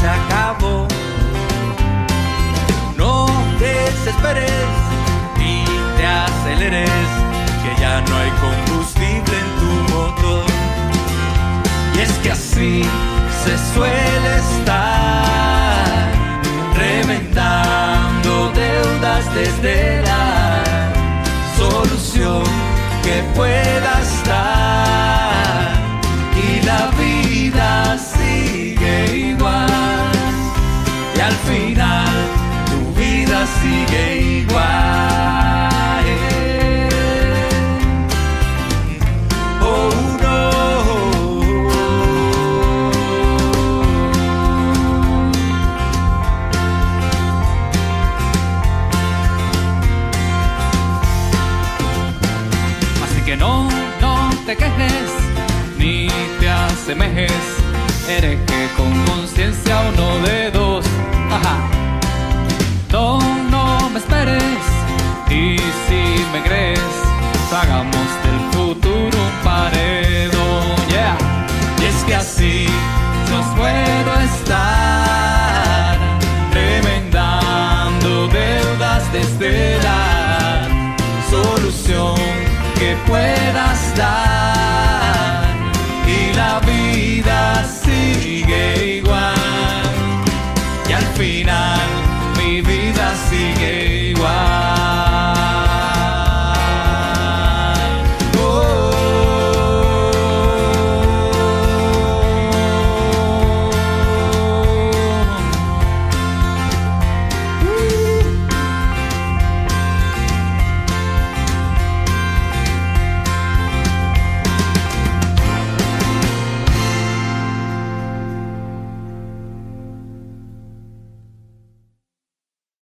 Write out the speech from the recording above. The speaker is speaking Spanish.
se acabó. No desesperes ni te aceleres, que ya no hay combustible en tu motor. Y es que así se suele estar, reventando deudas desde la solución que pueda estar. Y al final tu vida sigue igual. Oh no. Así que no, no te quejes, ni te asemejes. Hereje crees, hagamos del futuro un paredón. Yeah. Y es que así nos puedo estar remendando deudas desde la solución que puedas dar y la vida sigue igual y al final mi vida sigue